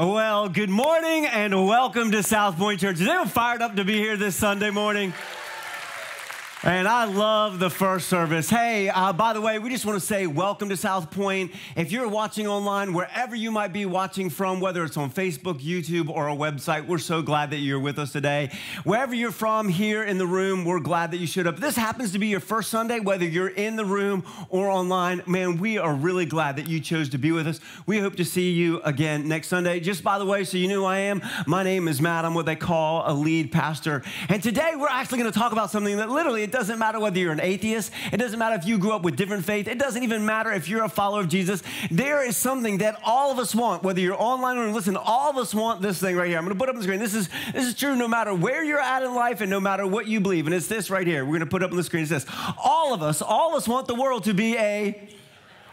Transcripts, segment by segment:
Well, good morning and welcome to South Point Church. Is anyone fired up to be here this Sunday morning? And I love the first service. Hey, uh, by the way, we just want to say welcome to South Point. If you're watching online, wherever you might be watching from, whether it's on Facebook, YouTube, or a website, we're so glad that you're with us today. Wherever you're from here in the room, we're glad that you showed up. This happens to be your first Sunday, whether you're in the room or online. Man, we are really glad that you chose to be with us. We hope to see you again next Sunday. Just by the way, so you know who I am, my name is Matt. I'm what they call a lead pastor. And today we're actually going to talk about something that literally it doesn't matter whether you're an atheist. It doesn't matter if you grew up with different faith. It doesn't even matter if you're a follower of Jesus. There is something that all of us want, whether you're online or listen, all of us want this thing right here. I'm going to put up on the screen. This is, this is true no matter where you're at in life and no matter what you believe. And it's this right here. We're going to put up on the screen. It's this. All of us, all of us want the world to be a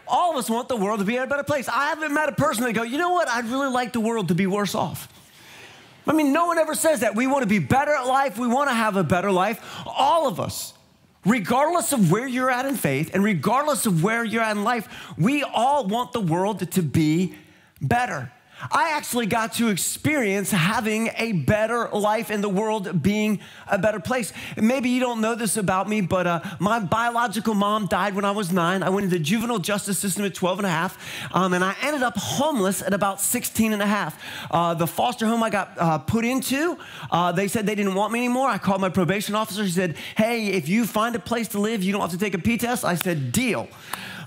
all of us want the world to be a better place. I haven't met a person that go, you know what? I'd really like the world to be worse off. I mean, no one ever says that. We want to be better at life. We want to have a better life. All of us regardless of where you're at in faith and regardless of where you're at in life, we all want the world to be better. I actually got to experience having a better life in the world being a better place. Maybe you don't know this about me, but uh, my biological mom died when I was nine. I went into the juvenile justice system at 12 and a half, um, and I ended up homeless at about 16 and a half. Uh, the foster home I got uh, put into, uh, they said they didn't want me anymore. I called my probation officer. He said, Hey, if you find a place to live, you don't have to take a P test. I said, Deal.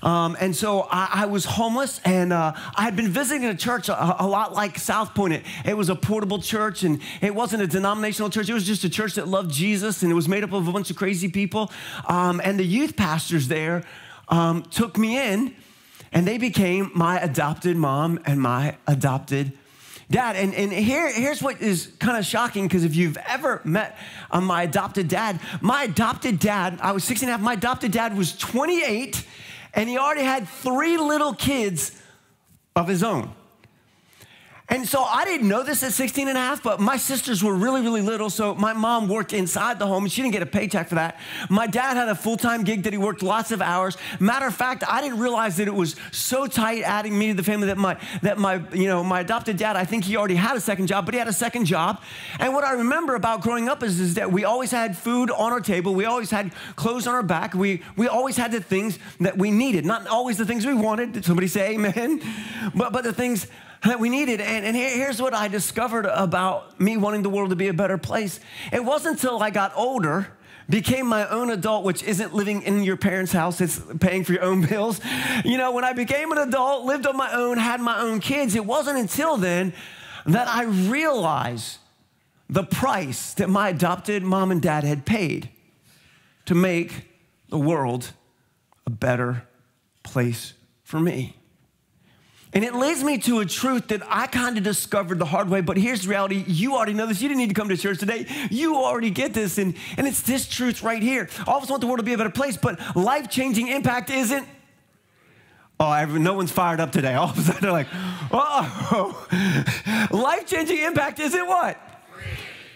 Um, and so I, I, was homeless, and uh, I had been visiting a church a, a, lot like South Point. It, it was a portable church, and it wasn't a denominational church. It was just a church that loved Jesus, and it was made up of a bunch of crazy people. Um, and the youth pastors there um, took me in, and they became my adopted mom and my adopted dad. And, and here, here's what is kind of shocking because if you've ever met uh, my adopted dad, my adopted dad, I was 16 and a half, my adopted dad was 28 and he already had three little kids of his own. And so I didn't know this at 16 and a half, but my sisters were really, really little. So my mom worked inside the home and she didn't get a paycheck for that. My dad had a full time gig that he worked lots of hours. Matter of fact, I didn't realize that it was so tight adding me to the family that my, that my, you know, my adopted dad, I think he already had a second job, but he had a second job. And what I remember about growing up is, is that we always had food on our table. We always had clothes on our back. We, we always had the things that we needed, not always the things we wanted. Did somebody say amen? But, but the things that we needed. And, and here's what I discovered about me wanting the world to be a better place. It wasn't until I got older became my own adult, which isn't living in your parents' house, it's paying for your own bills. You know, when I became an adult, lived on my own, had my own kids, it wasn't until then that I realized the price that my adopted mom and dad had paid to make the world a better place for me. And it leads me to a truth that I kind of discovered the hard way, but here's the reality. You already know this. You didn't need to come to church today. You already get this. And, and it's this truth right here. All of us want the world to be a better place, but life changing impact isn't. Oh, no one's fired up today. All of a sudden they're like, oh, life changing impact isn't what?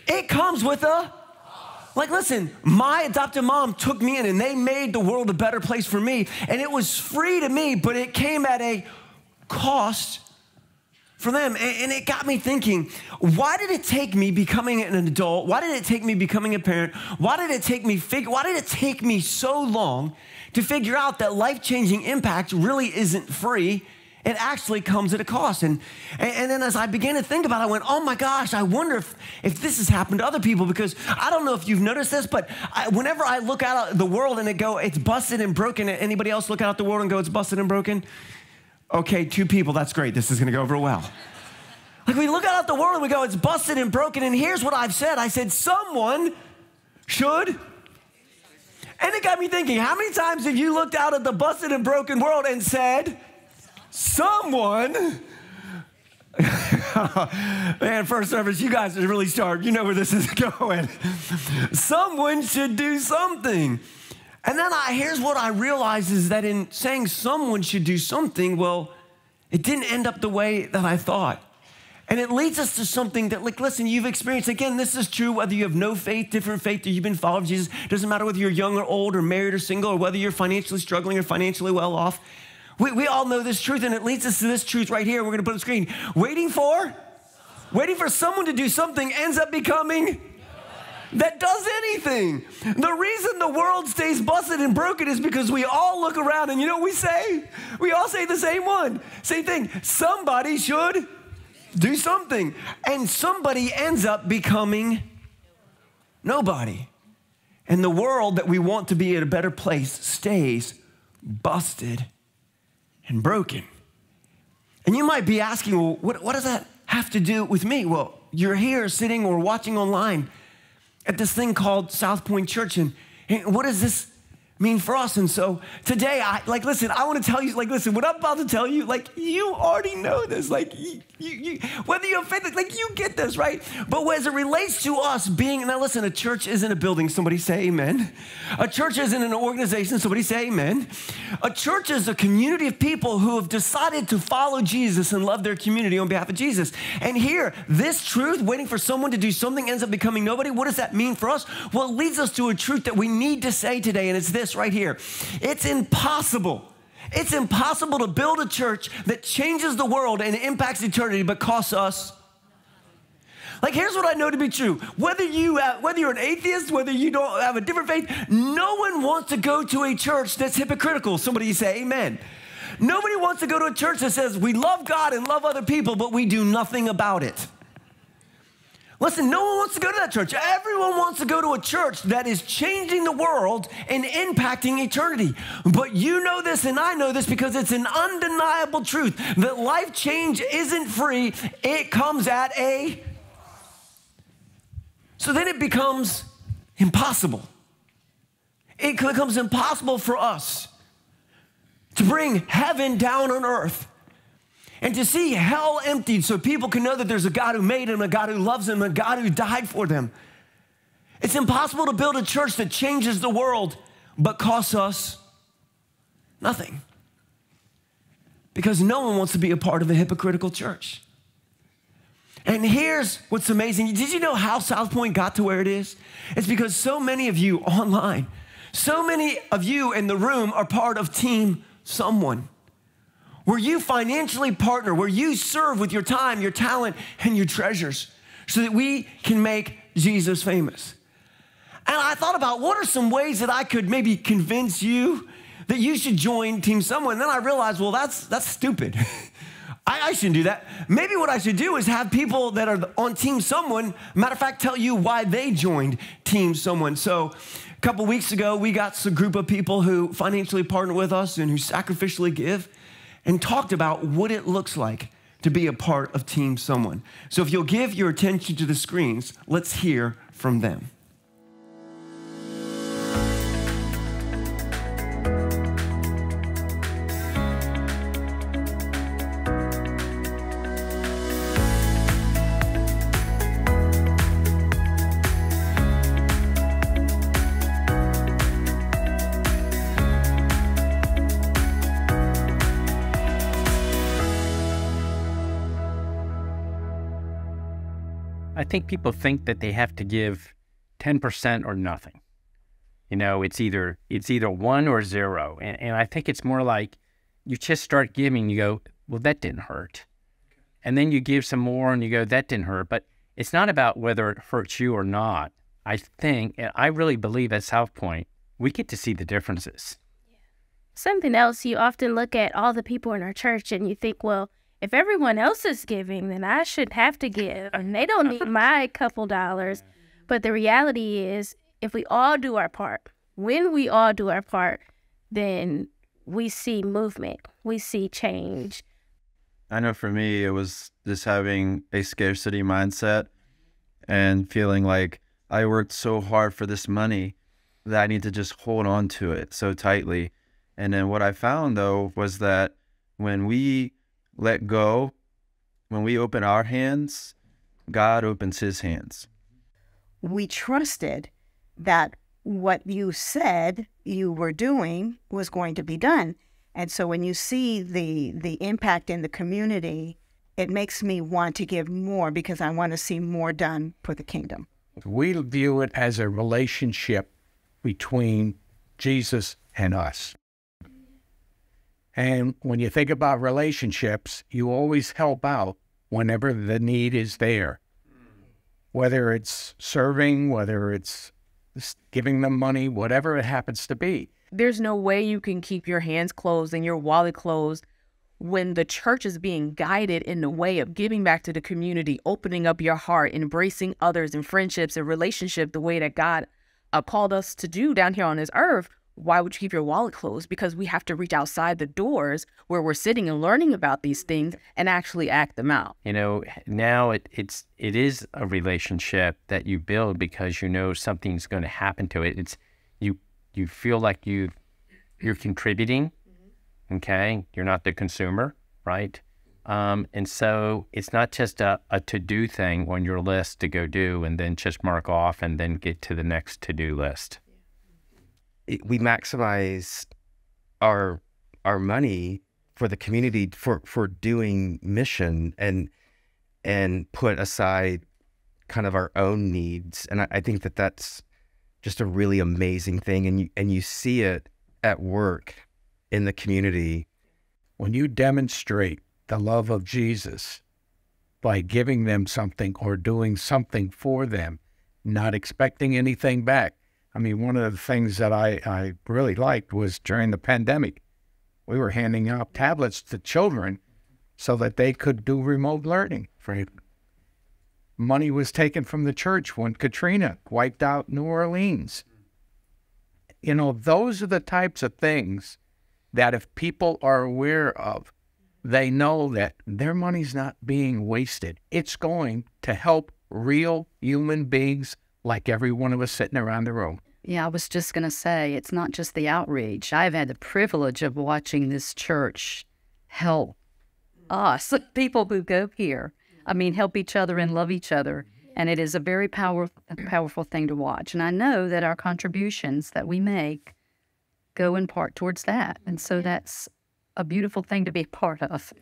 It comes with a like, listen, my adopted mom took me in and they made the world a better place for me. And it was free to me, but it came at a cost for them. And, it got me thinking, why did it take me becoming an adult? Why did it take me becoming a parent? Why did it take me figure why did it take me so long to figure out that life-changing impact really isn't free? It actually comes at a cost. And, and then as I began to think about it, I went, oh my gosh, I wonder if, if this has happened to other people because I don't know if you've noticed this, but I, whenever I look out the world and it go, it's busted and broken, anybody else look out the world and go, it's busted and broken? Okay, two people, that's great. This is gonna go over well. Like we look out at the world and we go, it's busted and broken. And here's what I've said I said, someone should. And it got me thinking, how many times have you looked out at the busted and broken world and said, someone, man, first service, you guys are really sharp. You know where this is going. someone should do something. And then I, here's what I realized is that in saying someone should do something, well, it didn't end up the way that I thought. And it leads us to something that, like, listen, you've experienced. Again, this is true whether you have no faith, different faith, or you've been following Jesus. Doesn't matter whether you're young or old, or married or single, or whether you're financially struggling or financially well off. We, we all know this truth, and it leads us to this truth right here. We're going to put on the screen. Waiting for waiting for someone to do something ends up becoming that does anything. The reason the world stays busted and broken is because we all look around and you know what we say? We all say the same one, same thing. Somebody should do something. And somebody ends up becoming nobody. And the world that we want to be at a better place stays busted and broken. And you might be asking, well, what, what does that have to do with me? Well, you're here sitting or watching online at this thing called South Point Church. And, and what does this mean for us? And so today, I like, listen, I want to tell you, like, listen, what I'm about to tell you, like, you already know this. Like, you, you, whether you're offended, like, you get this, right? But as it relates to us being, now listen, a church isn't a building, somebody say amen. A church isn't an organization, somebody say amen. A church is a community of people who have decided to follow Jesus and love their community on behalf of Jesus. And here, this truth, waiting for someone to do something, ends up becoming nobody. What does that mean for us? Well, it leads us to a truth that we need to say today, and it's this right here. It's impossible it's impossible to build a church that changes the world and impacts eternity but costs us like here's what I know to be true. Whether you uh, whether you're an atheist, whether you don't have a different faith, no one wants to go to a church that's hypocritical. Somebody say amen. Nobody wants to go to a church that says we love God and love other people, but we do nothing about it. Listen, no one wants to go to that church. Everyone wants to go to a church that is changing the world and impacting eternity. But you know this, and I know this because it's an undeniable truth that life change isn't free, it comes at a. So then it becomes impossible. It becomes impossible for us to bring heaven down on earth and to see hell emptied so people can know that there's a God who made them, a God who loves them, a God who died for them. It's impossible to build a church that changes the world but costs us nothing. Because no one wants to be a part of a hypocritical church. And here's what's amazing. Did you know how South Point got to where it is? It's because so many of you online, so many of you in the room are part of Team Someone where you financially partner, where you serve with your time, your talent, and your treasures so that we can make Jesus famous. And I thought about what are some ways that I could maybe convince you that you should join Team Someone. And then I realized, well, that's, that's stupid. I, I, shouldn't do that. Maybe what I should do is have people that are on Team Someone, matter of fact, tell you why they joined Team Someone. So a couple weeks ago, we got a group of people who financially partner with us and who sacrificially give and talked about what it looks like to be a part of Team Someone. So if you'll give your attention to the screens, let's hear from them. Think people think that they have to give 10% or nothing. You know, it's either it's either one or zero. And, and I think it's more like you just start giving, you go, well, that didn't hurt. And then you give some more and you go, that didn't hurt. But it's not about whether it hurts you or not. I think, and I really believe at South Point, we get to see the differences. Something else, you often look at all the people in our church and you think, well, if everyone else is giving, then I should have to give. And they don't need my couple dollars. But the reality is, if we all do our part, when we all do our part, then we see movement, we see change. I know for me, it was just having a scarcity mindset and feeling like I worked so hard for this money that I need to just hold on to it so tightly. And then what I found though was that when we let go, when we open our hands, God opens his hands. We trusted that what you said you were doing was going to be done. And so when you see the the impact in the community, it makes me want to give more because I want to see more done for the kingdom. We view it as a relationship between Jesus and us. And when you think about relationships, you always help out whenever the need is there. Whether it's serving, whether it's giving them money, whatever it happens to be. There's no way you can keep your hands closed and your wallet closed when the church is being guided in the way of giving back to the community, opening up your heart, embracing others and friendships and relationship the way that God uh, called us to do down here on this earth. Why would you keep your wallet closed? Because we have to reach outside the doors where we're sitting and learning about these things and actually act them out. You know, now it, it's it is a relationship that you build because you know something's going to happen to it. It's you you feel like you you're contributing. Okay, you're not the consumer, right? Um, and so it's not just a, a to do thing on your list to go do and then just mark off and then get to the next to do list. We maximize our our money for the community for for doing mission and and put aside kind of our own needs and I, I think that that's just a really amazing thing and you and you see it at work in the community When you demonstrate the love of Jesus by giving them something or doing something for them, not expecting anything back. I mean, one of the things that I, I really liked was during the pandemic, we were handing out tablets to children so that they could do remote learning. For money was taken from the church when Katrina wiped out New Orleans. You know, those are the types of things that if people are aware of, they know that their money's not being wasted. It's going to help real human beings like every one of us sitting around the room. Yeah, I was just going to say it's not just the outreach. I've had the privilege of watching this church help us, people who go here. I mean, help each other and love each other. And it is a very power, powerful thing to watch. And I know that our contributions that we make go in part towards that. And so that's a beautiful thing to be a part of.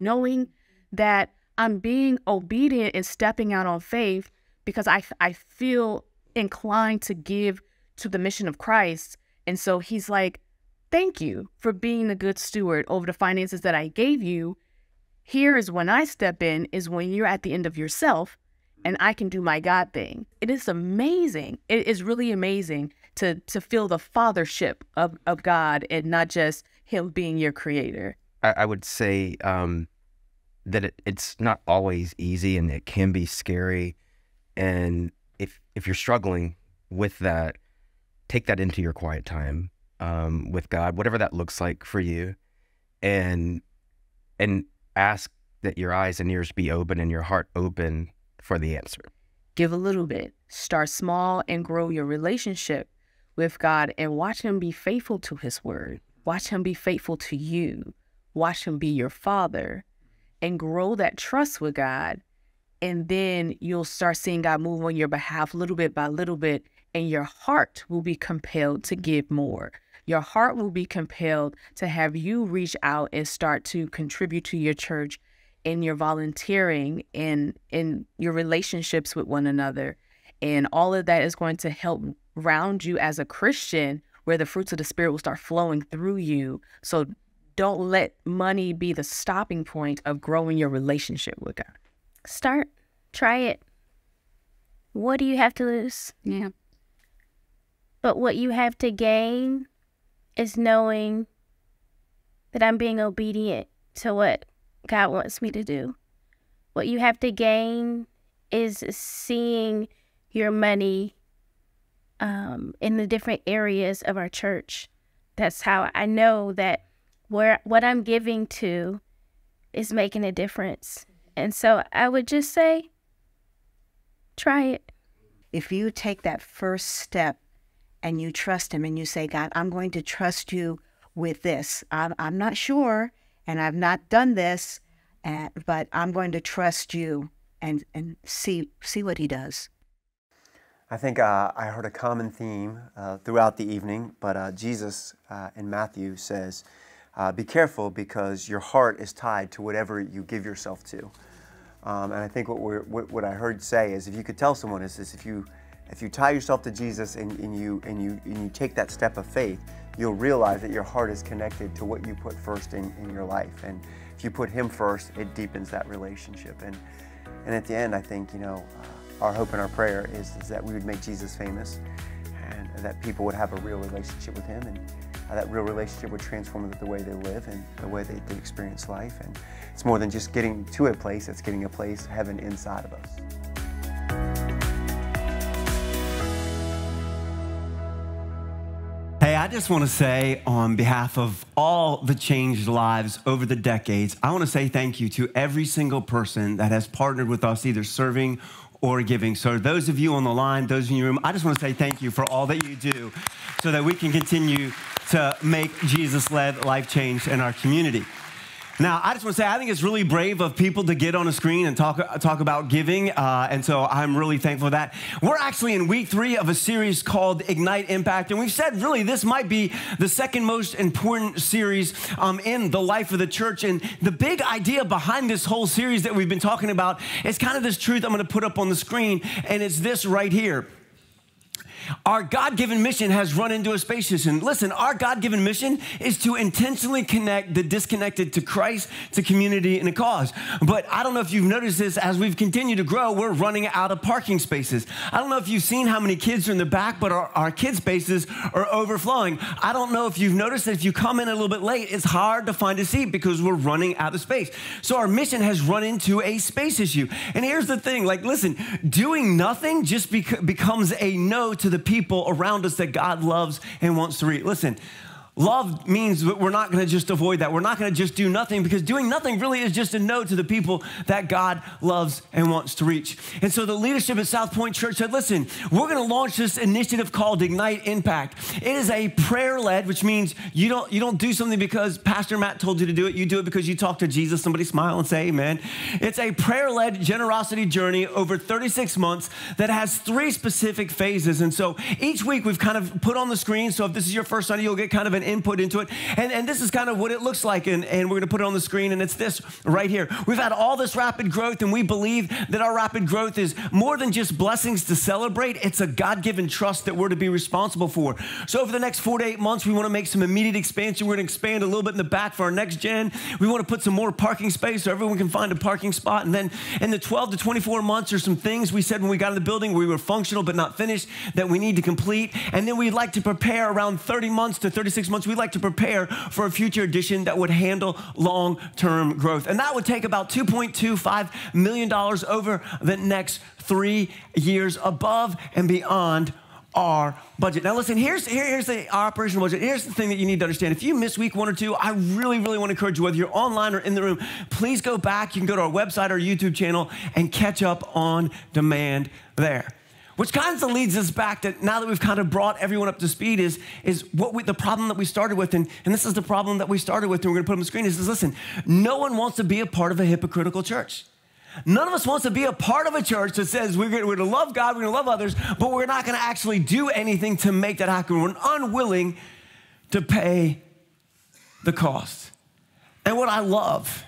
knowing that I'm being obedient and stepping out on faith because I, I feel inclined to give to the mission of Christ. And so he's like, Thank you for being a good steward over the finances that I gave you. Here is when I step in, is when you're at the end of yourself and I can do my God thing. It is amazing. It is really amazing to to feel the fathership of, of God and not just him being your creator. I, I would say um, that it, it's not always easy and it can be scary. And if you're struggling with that, take that into your quiet time um, with God, whatever that looks like for you, and and ask that your eyes and ears be open and your heart open for the answer. give a little bit. Start small and grow your relationship with God and watch Him be faithful to His word. Watch Him be faithful to you. Watch Him be your Father and grow that trust with God. And then you'll start seeing God move on your behalf little bit by little bit, and your heart will be compelled to give more. Your heart will be compelled to have you reach out and start to contribute to your church in your volunteering and in your relationships with one another. And all of that is going to help round you as a Christian where the fruits of the spirit will start flowing through you. So don't let money be the stopping point of growing your relationship with God. Start. Try it. What do you have to lose? Yeah. But what you have to gain is knowing that I'm being obedient to what God wants me to do. What you have to gain is seeing your money um, in the different areas of our church. That's how I know that where what I'm giving to is making a difference. And so I would just say, try it. if you take that first step and you trust him and you say, God, I'm going to trust you with this. I'm, I'm not sure and I've not done this, and, but I'm going to trust you and, and see, see what he does. I think uh, I heard a common theme uh, throughout the evening, but uh, Jesus uh, in Matthew says, uh, Be careful because your heart is tied to whatever you give yourself to. Um, and I think what, what, what I heard say is if you could tell someone is this, if you, if you tie yourself to Jesus and, and, you, and, you, and you take that step of faith, you'll realize that your heart is connected to what you put first in, in your life. And, if you put Him first, it deepens that relationship. And and at the end, I think you know, uh, our hope and our prayer is, is that we would make Jesus famous, and that people would have a real relationship with Him, and uh, that real relationship would transform the way they live and the way they, they experience life. And it's more than just getting to a place; it's getting a place, heaven inside of us. Hey, I just want to say, on behalf of all the changed lives over the decades, I want to say thank you to every single person that has partnered with us, either serving or giving. So, those of you on the line, those in your room, I just want to say thank you for all that you do so that we can continue to make Jesus led life change in our community. Now, I just want to say, I think it's really brave of people to get on a screen and talk, talk about giving. Uh, and so I'm really thankful for that. We're actually in week three of a series called Ignite Impact. And we've said, really, this might be the second most important series um, in the life of the church. And the big idea behind this whole series that we've been talking about is kind of this truth I'm going to put up on the screen. And it's this right here. Our God given mission has run into a space station. Listen, our God given mission is to intentionally connect the disconnected to Christ, to community, and a cause. But I don't know if you've noticed this as we've continued to grow, we're running out of parking spaces. I don't know if you've seen how many kids are in the back, but our, our kids' spaces are overflowing. I don't know if you've noticed that if you come in a little bit late, it's hard to find a seat because we're running out of space. So our mission has run into a space issue. And here's the thing like, listen, doing nothing just bec- becomes a no to the people around us that God loves and wants to reach. Listen, Love means that we're not going to just avoid that. We're not going to just do nothing because doing nothing really is just a no to the people that God loves and wants to reach. And so the leadership at South Point Church said, listen, we're going to launch this initiative called Ignite Impact. It is a prayer led, which means you don't, you don't do something because Pastor Matt told you to do it. You do it because you talk to Jesus. Somebody smile and say amen. It's a prayer led generosity journey over 36 months that has three specific phases. And so each week we've kind of put on the screen. So if this is your first Sunday, you'll get kind of an input into it. And, and this is kind of what it looks like. And, and we're going to put it on the screen. And it's this right here. We've had all this rapid growth, and we believe that our rapid growth is more than just blessings to celebrate. It's a God given trust that we're to be responsible for. So over the next four to eight months, we want to make some immediate expansion. We're going to expand a little bit in the back for our next gen. We want to put some more parking space so everyone can find a parking spot. And then in the 12 to 24 months, there's some things we said when we got in the building we were functional but not finished that we need to complete. And then we'd like to prepare around 30 months to 36 months we'd like to prepare for a future edition that would handle long term growth. And that would take about $2.25 million over the next three years above and beyond our budget. Now, listen, here's, here, here's the operational budget. Here's the thing that you need to understand. If you miss week one or two, I really, really want to encourage you, whether you're online or in the room, please go back. You can go to our website or YouTube channel and catch up on demand there. Which kind of leads us back to now that we've kind of brought everyone up to speed is, is what we, the problem that we started with, and, and this is the problem that we started with, and we're gonna put on the screen, is, is listen, no one wants to be a part of a hypocritical church. None of us wants to be a part of a church that says we're going to love God, we're going to love others, but we're not going to actually do anything to make that happen. We're unwilling to pay the cost. And what I love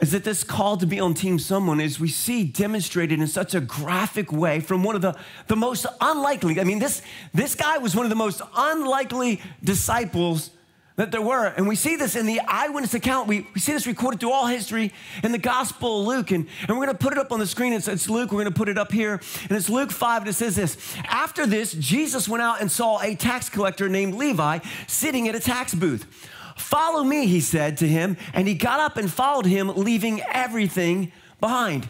is that this call to be on team someone is we see demonstrated in such a graphic way from one of the, the most unlikely. I mean, this, this guy was one of the most unlikely disciples that there were. And we see this in the eyewitness account. We, we see this recorded through all history in the Gospel of Luke. And, and we're going to put it up on the screen. It's, it's Luke. We're going to put it up here. And it's Luke 5. And it says this After this, Jesus went out and saw a tax collector named Levi sitting at a tax booth. Follow me, he said to him. And he got up and followed him, leaving everything behind.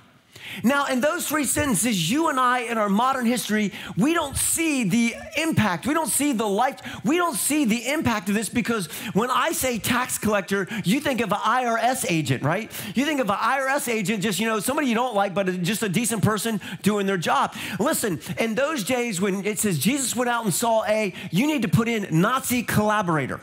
Now, in those three sentences, you and I, in our modern history, we don't see the impact. We don't see the life. We don't see the impact of this because when I say tax collector, you think of an IRS agent, right? You think of an IRS agent, just, you know, somebody you don't like, but just a decent person doing their job. Listen, in those days when it says Jesus went out and saw a, you need to put in Nazi collaborator.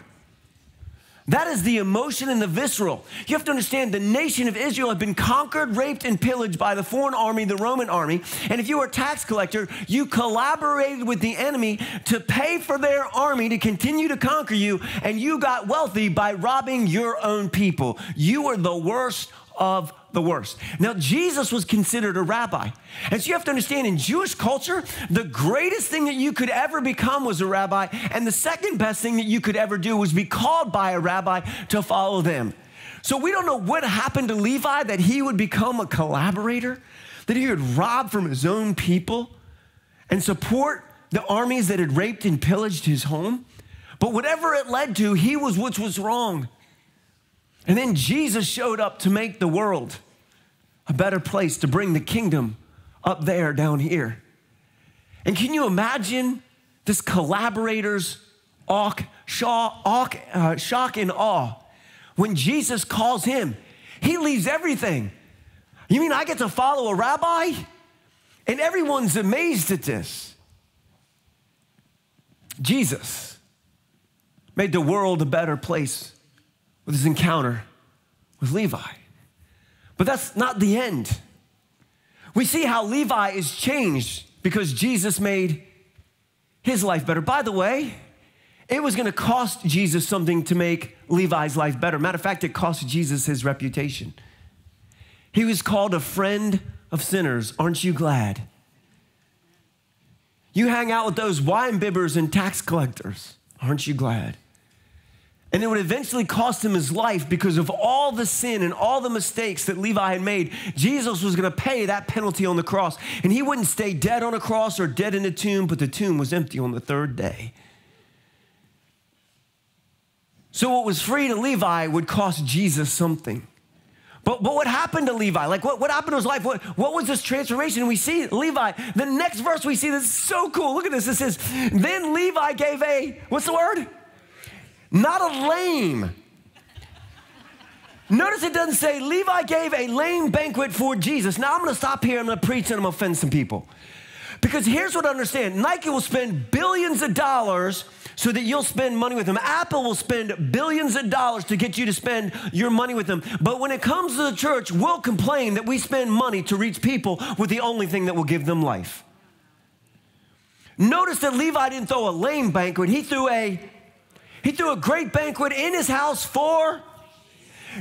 That is the emotion and the visceral. You have to understand the nation of Israel had been conquered, raped, and pillaged by the foreign army, the Roman army. And if you were a tax collector, you collaborated with the enemy to pay for their army to continue to conquer you, and you got wealthy by robbing your own people. You were the worst of the worst. Now, Jesus was considered a rabbi. And so you have to understand in Jewish culture, the greatest thing that you could ever become was a rabbi. And the second best thing that you could ever do was be called by a rabbi to follow them. So we don't know what happened to Levi that he would become a collaborator, that he would rob from his own people and support the armies that had raped and pillaged his home. But whatever it led to, he was what was wrong. And then Jesus showed up to make the world a better place, to bring the kingdom up there, down here. And can you imagine this collaborator's awe, shock, uh, shock and awe when Jesus calls him? He leaves everything. You mean I get to follow a rabbi? And everyone's amazed at this. Jesus made the world a better place with his encounter with Levi. But that's not the end. We see how Levi is changed because Jesus made his life better. By the way, it was going to cost Jesus something to make Levi's life better. Matter of fact, it cost Jesus his reputation. He was called a friend of sinners. Aren't you glad? You hang out with those wine bibbers and tax collectors. Aren't you glad? And it would eventually cost him his life because of all the sin and all the mistakes that Levi had made. Jesus was going to pay that penalty on the cross. And he wouldn't stay dead on a cross or dead in a tomb, but the tomb was empty on the third day. So what was free to Levi would cost Jesus something. But, but what happened to Levi? Like, what, what happened to his life? What, what was this transformation? We see Levi. The next verse we see this is so cool. Look at this. It says, Then Levi gave a, what's the word? Not a lame. Notice it doesn't say Levi gave a lame banquet for Jesus. Now I'm going to stop here. I'm going to preach and I'm going to offend some people. Because here's what I understand Nike will spend billions of dollars so that you'll spend money with them. Apple will spend billions of dollars to get you to spend your money with them. But when it comes to the church, we'll complain that we spend money to reach people with the only thing that will give them life. Notice that Levi didn't throw a lame banquet, he threw a he threw a great banquet in his house for.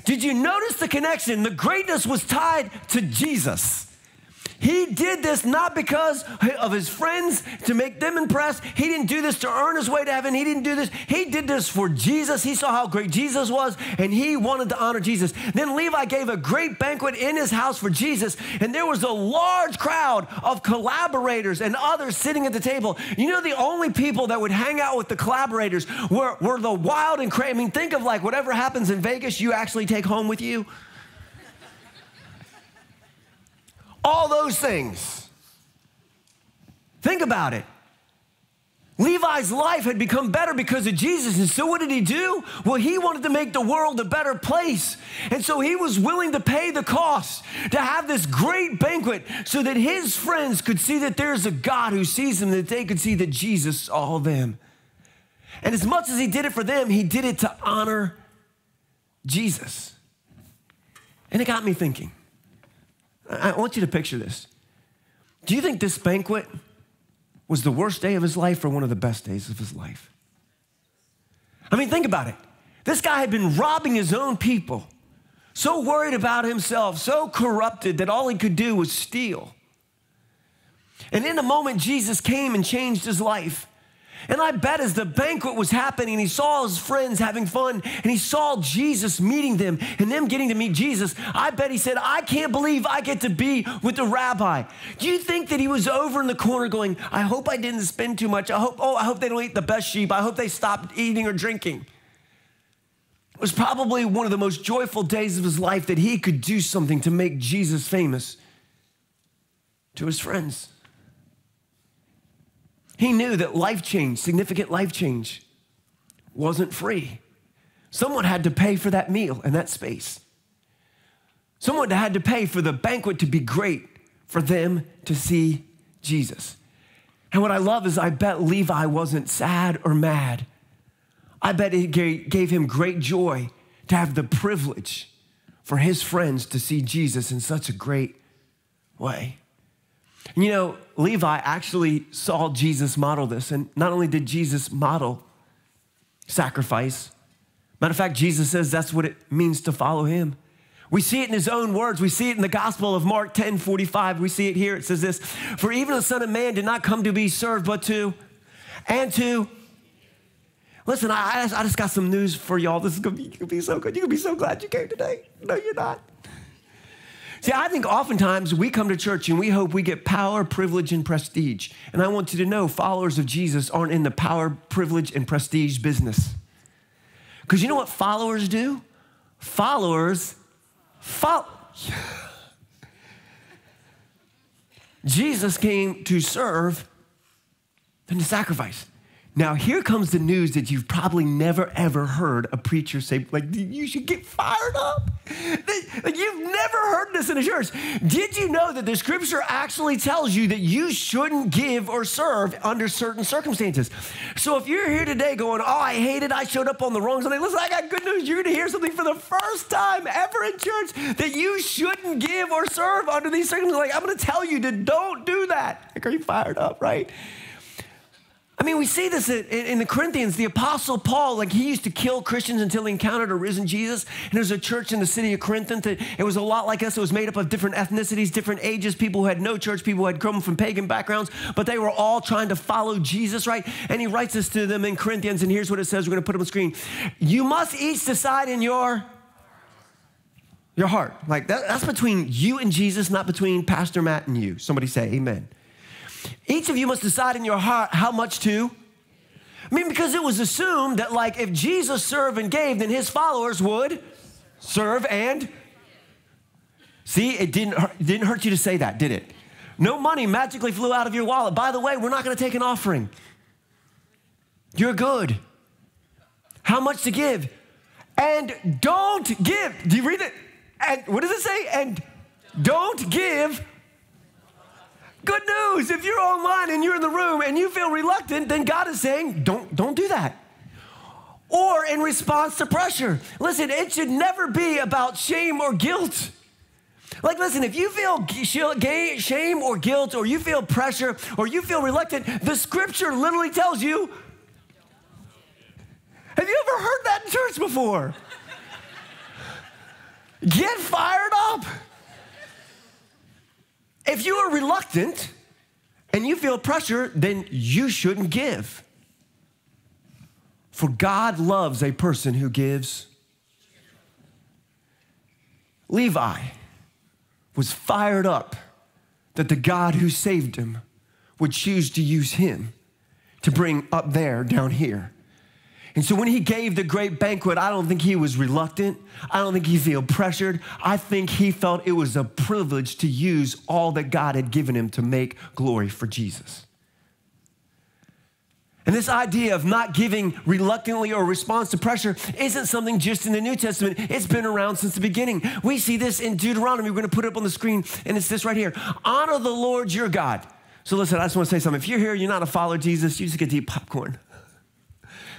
Did you notice the connection? The greatness was tied to Jesus. He did this not because of his friends to make them impressed. He didn't do this to earn his way to heaven. He didn't do this. He did this for Jesus. He saw how great Jesus was and he wanted to honor Jesus. Then Levi gave a great banquet in his house for Jesus, and there was a large crowd of collaborators and others sitting at the table. You know, the only people that would hang out with the collaborators were, were the wild and crazy. I mean, think of like whatever happens in Vegas, you actually take home with you. All those things. Think about it. Levi's life had become better because of Jesus. And so, what did he do? Well, he wanted to make the world a better place. And so, he was willing to pay the cost to have this great banquet so that his friends could see that there's a God who sees them, that they could see that Jesus saw them. And as much as he did it for them, he did it to honor Jesus. And it got me thinking. I want you to picture this. Do you think this banquet was the worst day of his life or one of the best days of his life? I mean, think about it. This guy had been robbing his own people, so worried about himself, so corrupted that all he could do was steal. And in a moment, Jesus came and changed his life. And I bet as the banquet was happening, he saw his friends having fun, and he saw Jesus meeting them and them getting to meet Jesus. I bet he said, I can't believe I get to be with the rabbi. Do you think that he was over in the corner going, I hope I didn't spend too much? I hope, oh, I hope they don't eat the best sheep. I hope they stopped eating or drinking. It was probably one of the most joyful days of his life that he could do something to make Jesus famous to his friends. He knew that life change, significant life change, wasn't free. Someone had to pay for that meal and that space. Someone had to pay for the banquet to be great for them to see Jesus. And what I love is I bet Levi wasn't sad or mad. I bet it gave him great joy to have the privilege for his friends to see Jesus in such a great way. You know, Levi actually saw Jesus model this. And not only did Jesus model sacrifice, matter of fact, Jesus says that's what it means to follow him. We see it in his own words. We see it in the Gospel of Mark 10 45. We see it here. It says this For even the Son of Man did not come to be served, but to, and to. Listen, I, I just got some news for y'all. This is be, gonna be so good. You're gonna be so glad you came today. No, you're not. See, I think oftentimes we come to church and we hope we get power, privilege, and prestige. And I want you to know followers of Jesus aren't in the power, privilege, and prestige business. Because you know what followers do? Followers follow. Jesus came to serve and to sacrifice. Now, here comes the news that you've probably never ever heard a preacher say, like, you should get fired up. Like, you've never heard this in a church. Did you know that the scripture actually tells you that you shouldn't give or serve under certain circumstances? So if you're here today going, oh, I hate it, I showed up on the wrong Sunday, listen, I got good news. You're going to hear something for the first time ever in church that you shouldn't give or serve under these circumstances. Like, I'm going to tell you to don't do that. Like, are you fired up, right? I mean, we see this in, the Corinthians. The Apostle Paul, like he used to kill Christians until he encountered a risen Jesus. And there's a church in the city of Corinth that it was a lot like us. It was made up of different ethnicities, different ages, people who had no church, people who had come from pagan backgrounds, but they were all trying to follow Jesus, right? And he writes this to them in Corinthians, and here's what it says. We're going to put it on the screen. You must each decide in your your heart. Like that, that's between you and Jesus, not between Pastor Matt and you. Somebody say amen. Each of you must decide in your heart how much to. I mean, because it was assumed that, like, if Jesus served and gave, then his followers would serve and. See, it didn't, it didn't hurt you to say that, did it? No money magically flew out of your wallet. By the way, we're not going to take an offering. You're good. How much to give? And don't give. Do you read it? And what does it say? And don't give Good news. If you're online and you're in the room and you feel reluctant, then God is saying, don't, don't do that. Or in response to pressure. Listen, it should never be about shame or guilt. Like, listen, if you feel shame or guilt, or you feel pressure, or you feel reluctant, the scripture literally tells you. Have you ever heard that in church before? Get fired up. If you are reluctant and you feel pressure, then you shouldn't give. For God loves a person who gives. Levi was fired up that the God who saved him would choose to use him to bring up there down here. And so when he gave the great banquet, I don't think he was reluctant. I don't think he felt pressured. I think he felt it was a privilege to use all that God had given him to make glory for Jesus. And this idea of not giving reluctantly or response to pressure isn't something just in the New Testament. It's been around since the beginning. We see this in Deuteronomy. We're going to put it up on the screen, and it's this right here Honor the Lord your God. So listen, I just want to say something. If you're here, you're not a follower of Jesus, you just get to eat popcorn.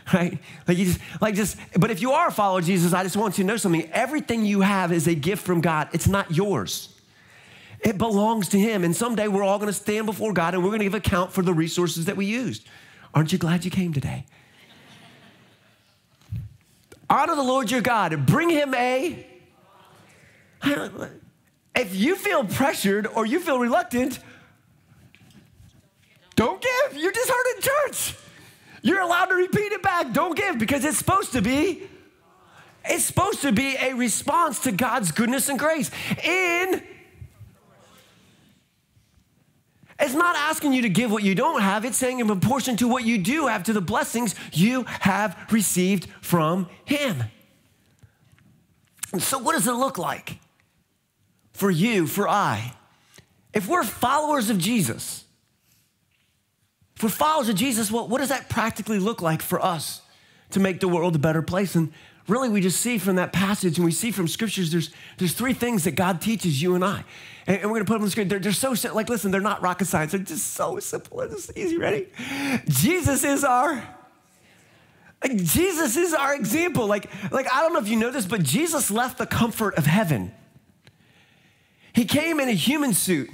right? Like you just, like just, but if you are a follower of Jesus, I just want you to know something. Everything you have is a gift from God. It's not yours. It belongs to Him. And someday we're all going to stand before God and we're going to give account for the resources that we used. Aren't you glad you came today? Honor the Lord your God bring Him a. If you feel pressured or you feel reluctant, don't give. You just heard in church. You're allowed to repeat it back. Don't give because it's supposed to be. It's supposed to be a response to God's goodness and grace. In it's not asking you to give what you don't have. It's saying in proportion to what you do have to the blessings you have received from Him. so, what does it look like for you, for I? If we're followers of Jesus, if we're followers of Jesus, well, what does that practically look like for us to make the world a better place? And really, we just see from that passage and we see from scriptures, there's, there's three things that God teaches you and I. And, and we're gonna put them on the screen. They're, they're so, like, listen, they're not rocket science. They're just so simple and just easy. Ready? Jesus is our, like, Jesus is our example. Like, like, I don't know if you know this, but Jesus left the comfort of heaven. He came in a human suit.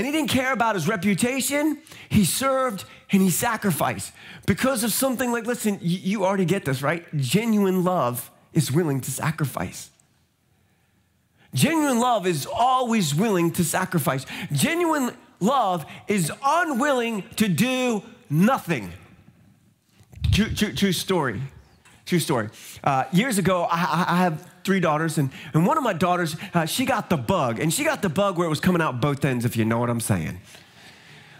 And he didn't care about his reputation. He served and he sacrificed because of something like, listen, you already get this, right? Genuine love is willing to sacrifice. Genuine love is always willing to sacrifice. Genuine love is unwilling to do nothing. true, true, true story. True story. Uh, years ago, I, I, have three daughters, and, and one of my daughters, uh, she got the bug, and she got the bug where it was coming out both ends, if you know what I'm saying.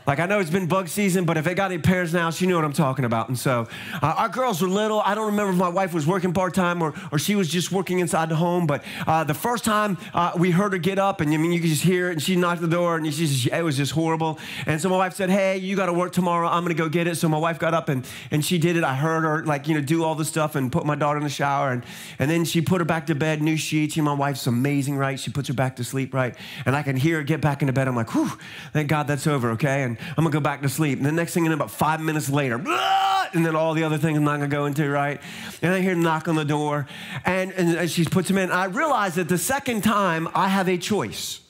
Like, I know it's been bug season, but if it got any parents now, she knew what I'm talking about. And so, uh, our girls were little. I don't remember if my wife was working part time or, or she was just working inside the home. But uh, the first time uh, we heard her get up, and I mean, you could just hear it, and she knocked the door, and she just, it was just horrible. And so, my wife said, Hey, you got to work tomorrow. I'm going to go get it. So, my wife got up and, and she did it. I heard her, like, you know, do all the stuff and put my daughter in the shower. And, and then she put her back to bed, new sheets. You know, my wife's amazing, right? She puts her back to sleep, right? And I can hear her get back into bed. I'm like, Whew, thank God that's over, okay? And I'm to go back to sleep. And the next thing, in about five minutes later, blah, and then all the other things I'm not gonna go into, right? And I hear knock on the door, and, and, and she puts him in. I realize that the second time I have a choice.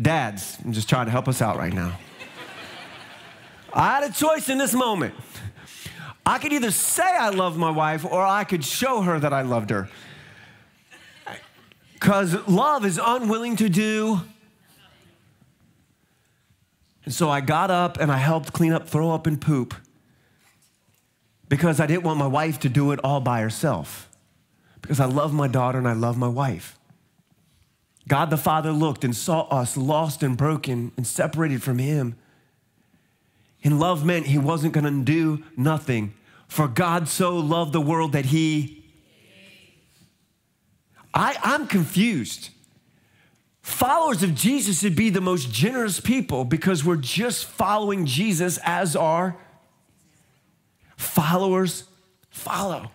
Dads, I'm just trying to help us out right now. I had a choice in this moment. I could either say I love my wife or I could show her that I loved her. Because love is unwilling to do and so I got up and I helped clean up, throw up, and poop because I didn't want my wife to do it all by herself. Because I love my daughter and I love my wife. God the Father looked and saw us lost and broken and separated from Him. And love meant He wasn't going to do nothing. For God so loved the world that He. I, I'm confused. Followers of Jesus should be the most generous people because we're just following Jesus as our followers follow.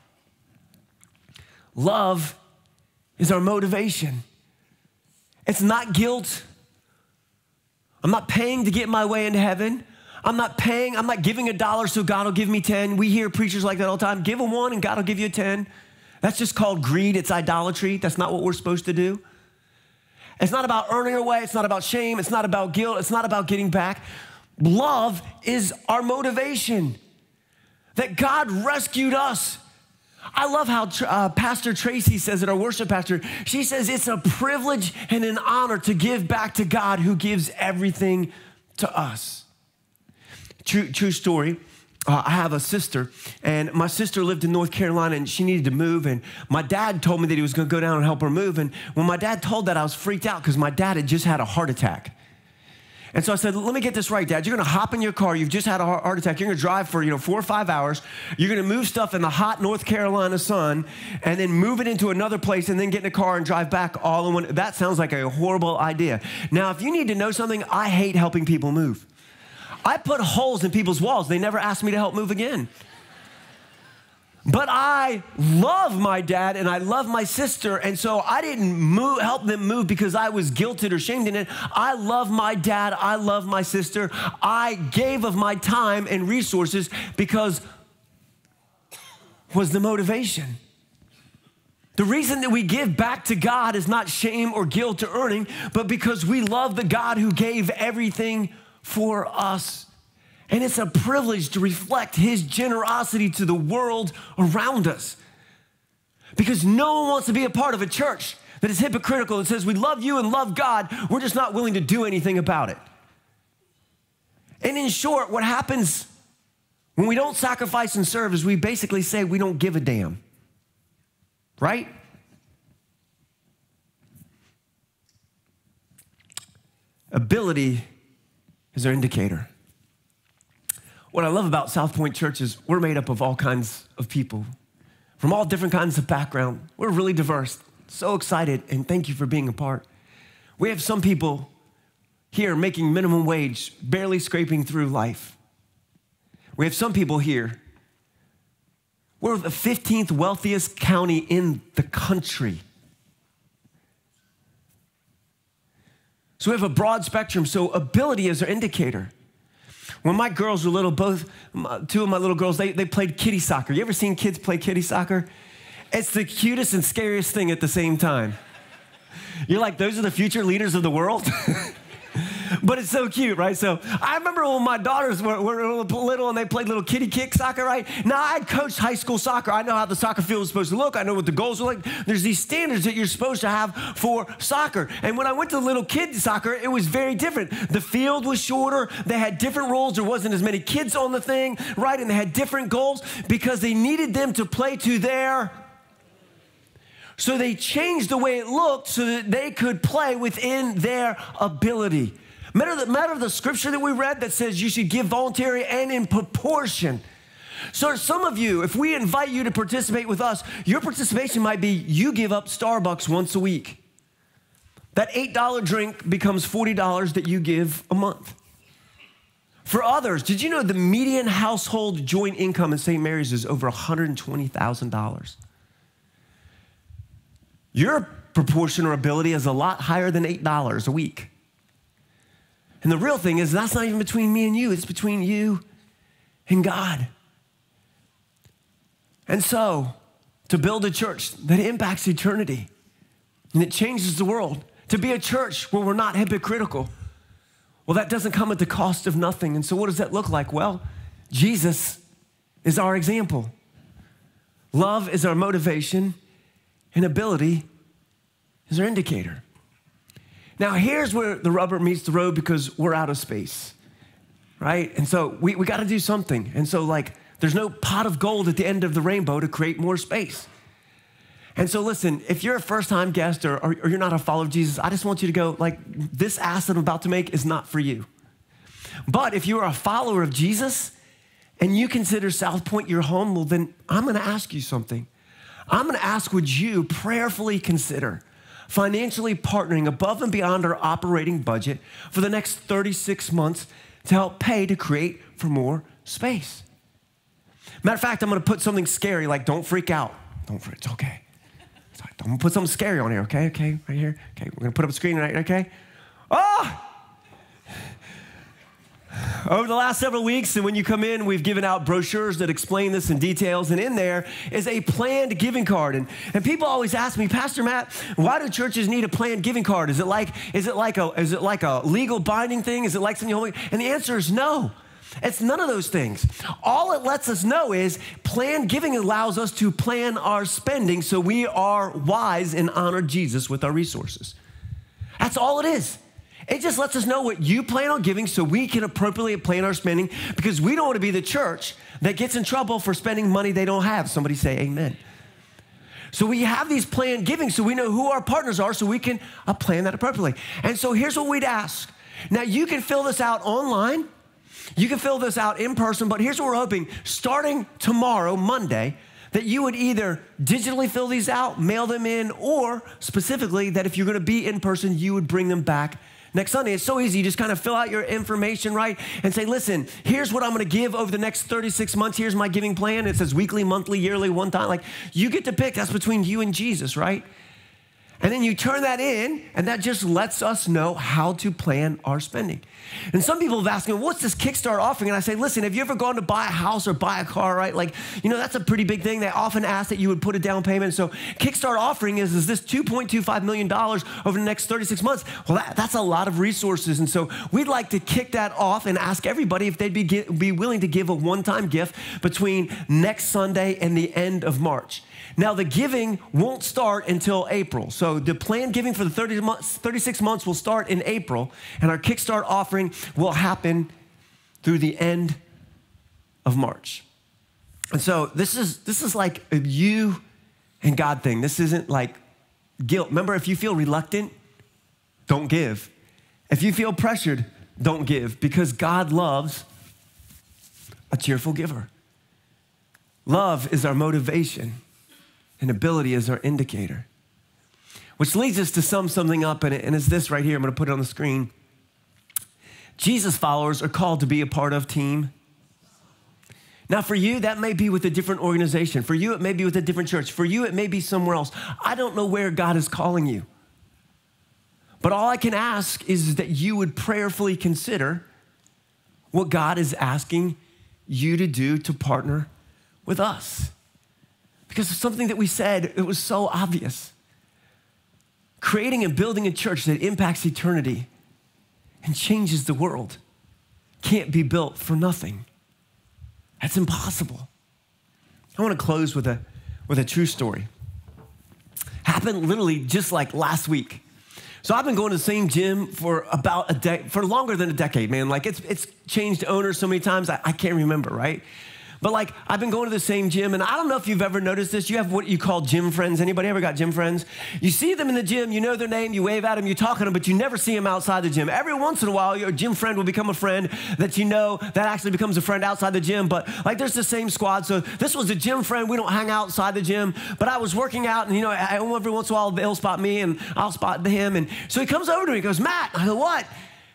Love is our motivation. It's not guilt. I'm not paying to get my way into heaven. I'm not paying, I'm not giving a dollar so God will give me 10. We hear preachers like that all the time. Give a one and God will give you a 10. That's just called greed. It's idolatry. That's not what we're supposed to do. It's not about earning our way. It's not about shame. It's not about guilt. It's not about getting back. Love is our motivation. That God rescued us. I love how uh, Pastor Tracy says it, our worship pastor. She says it's a privilege and an honor to give back to God who gives everything to us. True, true story uh, I have a sister, and my sister lived in North Carolina and she needed to move. And my dad told me that he was going to go down and help her move. And when my dad told that, I was freaked out because my dad had just had a heart attack. And so I said, let me get this right, Dad. You're gonna hop in your car. You've just had a heart attack. You're gonna drive for, you know, four or five hours. You're gonna move stuff in the hot North Carolina sun and then move it into another place and then get in a car and drive back all in one. That sounds like a horrible idea. Now, if you need to know something, I hate helping people move. I put holes in people's walls. They never asked me to help move again. But I love my dad and I love my sister, and so I didn't move, help them move because I was guilted or shamed in it. I love my dad, I love my sister. I gave of my time and resources because was the motivation. The reason that we give back to God is not shame or guilt or earning, but because we love the God who gave everything for us. And it's a privilege to reflect his generosity to the world around us. Because no one wants to be a part of a church that is hypocritical and says, We love you and love God, we're just not willing to do anything about it. And in short, what happens when we don't sacrifice and serve is we basically say we don't give a damn. Right? Ability is our indicator. What I love about South Point Church is we're made up of all kinds of people from all different kinds of background. We're really diverse. So excited, and thank you for being a part. We have some people here making minimum wage, barely scraping through life. We have some people here. We're the 15th wealthiest county in the country. So we have a broad spectrum. So ability is our indicator. When my girls were little, both two of my little girls, they, they played kitty soccer. You ever seen kids play kitty soccer? It's the cutest and scariest thing at the same time. You're like, those are the future leaders of the world? but it's so cute, right? So I remember when my daughters were, were little and they played little kitty kick soccer, right? Now I coached high school soccer. I know how the soccer field is supposed to look. I know what the goals are like. There's these standards that you're supposed to have for soccer. And when I went to little kid soccer, it was very different. The field was shorter. They had different rules. There wasn't as many kids on the thing, right? And they had different goals because they needed them to play to their so they changed the way it looked so that they could play within their ability. Matter matter the scripture that we read that says you should give voluntary and in proportion. So, some of you, if we invite you to participate with us, your participation might be you give up Starbucks once a week. That $8 drink becomes $40 that you give a month. For others, did you know the median household joint income in St. Mary's is over $120,000? Your proportion or ability is a lot higher than $8 a week. And the real thing is, that's not even between me and you, it's between you and God. And so, to build a church that impacts eternity and it changes the world, to be a church where we're not hypocritical, well, that doesn't come at the cost of nothing. And so, what does that look like? Well, Jesus is our example. Love is our motivation, and ability is our indicator. Now, here's where the rubber meets the road because we're out of space, right? And so we, we got to do something. And so, like, there's no pot of gold at the end of the rainbow to create more space. And so, listen, if you're a first time guest or, or, or, you're not a follower of Jesus, I just want you to go, like, this ass that I'm about to make is not for you. But if you are a follower of Jesus and you consider South Point your home, well, then I'm going to ask you something. I'm going to ask, would you prayerfully consider financially partnering above and beyond our operating budget for the next 36 months to help pay to create for more space? Matter of fact, I'm to put something scary, like don't freak out. Don't freak, it's okay. I'm to put something scary on here, okay? Okay, right here. Okay, we're to put up a screen, right? Okay? Oh! Over the last several weeks, and when you come in, we've given out brochures that explain this in details, and in there is a planned giving card. And, and people always ask me, Pastor Matt, why do churches need a planned giving card? Is it like, is it like a is it like a legal binding thing? Is it like something holy? And the answer is no. It's none of those things. All it lets us know is planned giving allows us to plan our spending so we are wise and honor Jesus with our resources. That's all it is. It just lets us know what you plan on giving so we can appropriately plan our spending because we don't want to be the church that gets in trouble for spending money they don't have. Somebody say amen. So we have these planned giving so we know who our partners are so we can uh, plan that appropriately. And so here's what we'd ask. Now you can fill this out online. You can fill this out in person, but here's what we're hoping starting tomorrow, Monday, that you would either digitally fill these out, mail them in, or specifically that if you're going to be in person, you would bring them back next Sunday. It's so easy. You just kind of fill out your information, right? And say, listen, here's what I'm going to give over the next 36 months. Here's my giving plan. It says weekly, monthly, yearly, one time. Like, you get to pick. That's between you and Jesus, right? And then you turn that in, and that just lets us know how to plan our spending. And some people have asked me, what's this Kickstart offering? And I say, listen, have you ever gone to buy a house or buy a car, right? Like, you know, that's a pretty big thing. They often ask that you would put a down payment. So Kickstart offering is, is this $2.25 million over the next 36 months? Well, that, that's a lot of resources. And so we'd like to kick that off and ask everybody if they'd be, be willing to give a one-time gift between next Sunday and the end of March. Now, the giving won't start until April. So the planned giving for the 30 months, 36 months will start in April, and our Kickstart offering will happen through the end of March. And so this is this is like a you and God thing. This isn't like guilt. Remember, if you feel reluctant, don't give. If you feel pressured, don't give because God loves a cheerful giver. Love is our motivation and ability is our indicator. Which leads us to sum something up, and, it's this right here. I'm going to put it on the screen. Jesus followers are called to be a part of team. Now, for you, that may be with a different organization. For you, it may be with a different church. For you, it may be somewhere else. I don't know where God is calling you. But all I can ask is that you would prayerfully consider what God is asking you to do to partner with us because of something that we said, it was so obvious. Creating and building a church that impacts eternity and changes the world can't be built for nothing. That's impossible. I want to close with a, with a true story. Happened literally just like last week. So I've been going to the same gym for about a day, for longer than a decade, man. Like it's, it's changed owners so many times, I, I can't remember, right? But like I've been going to the same gym, and I don't know if you've ever noticed this. You have what you call gym friends. Anybody ever got gym friends? You see them in the gym, you know their name, you wave at them, you talk to them, but you never see them outside the gym. Every once in a while, your gym friend will become a friend that you know that actually becomes a friend outside the gym. But like there's the same squad. So this was a gym friend. We don't hang outside the gym, but I was working out, and you know, every once in a while they'll spot me, and I'll spot him. And so he comes over to me, he goes, Matt. I go, what?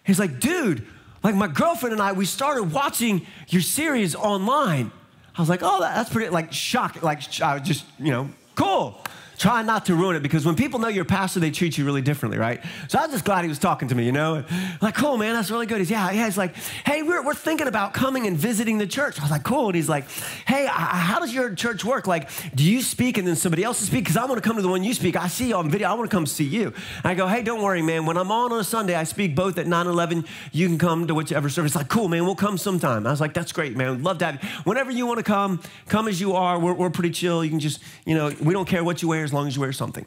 He's like, dude. Like my girlfriend and I, we started watching your series online. I was like, oh, that's pretty, like, shock. Like, I was just, you know, cool. Try not to ruin it because when people know you're a pastor, they treat you really differently, right? So I was just glad he was talking to me, you know? Like, cool, man, that's really good. He's, yeah, yeah. He's like, hey, we're, we're thinking about coming and visiting the church. I was like, cool. And he's like, hey, how does your church work? Like, do you speak and then somebody else speak? Because I want to come to the one you speak. I see you on video. I want to come see you. And I go, hey, don't worry, man. When I'm on on a Sunday, I speak both at 9 11. You can come to whichever service. Like, cool, man, we'll come sometime. I was like, that's great, man. Love to have you. Whenever you want to come, come as you are. We're, we're pretty chill. You can just, you know, we don't care what you wear as long as you wear something.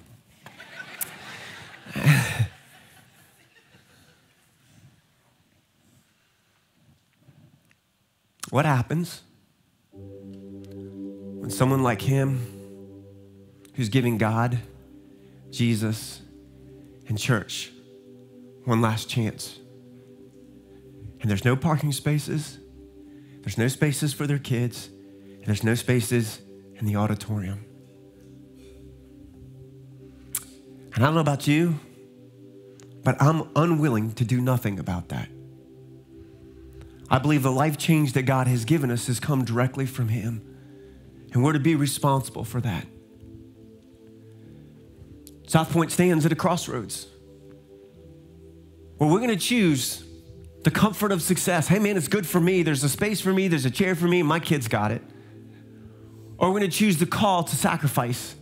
what happens when someone like him, who's giving God, Jesus, and church one last chance, and there's no parking spaces, there's no spaces for their kids, and there's no spaces in the auditorium. And I don't know about you, but I'm unwilling to do nothing about that. I believe the life change that God has given us has come directly from Him, and we're to be responsible for that. South Point stands at a crossroads where we're going to choose the comfort of success. Hey, man, it's good for me. There's a space for me, there's a chair for me, my kids got it. Or we're going to choose the call to sacrifice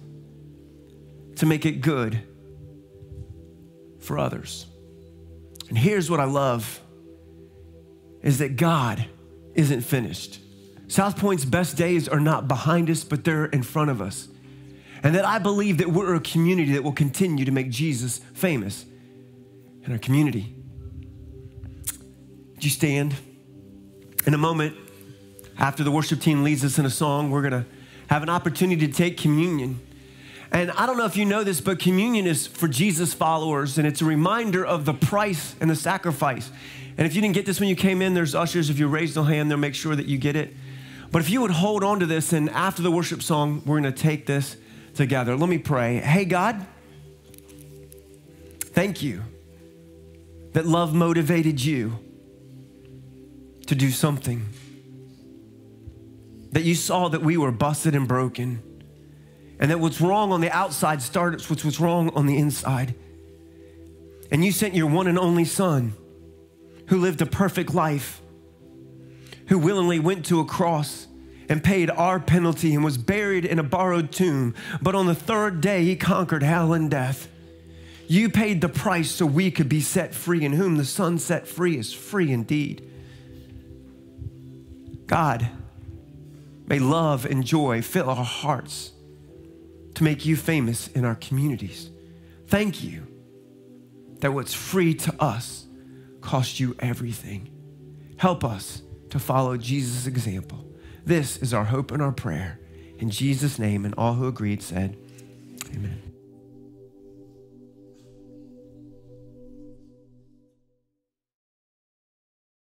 to make it good for others. And here's what I love is that God isn't finished. South Point's best days are not behind us, but they're in front of us. And that I believe that we're a community that will continue to make Jesus famous in our community. Would you stand? In a moment, after the worship team leads us in a song, we're going to have an opportunity to take communion. And I don't know if you know this, but communion is for Jesus followers, and it's a reminder of the price and the sacrifice. And if you didn't get this when you came in, there's ushers. If you raised a hand, they'll make sure that you get it. But if you would hold on to this, and after the worship song, we're going to take this together. Let me pray. Hey, God, thank you that love motivated you to do something. That you saw that we were busted and broken and that what's wrong on the outside starts with what's wrong on the inside. And you sent your one and only son who lived a perfect life, who willingly went to a cross and paid our penalty and was buried in a borrowed tomb. But on the third day, he conquered hell and death. You paid the price so we could be set free, and whom the Son set free is free indeed. God, may love and joy fill our hearts to make you famous in our communities. Thank you that what's free to us cost you everything. Help us to follow Jesus' example. This is our hope and our prayer. In Jesus' name, and all who agreed said, Amen.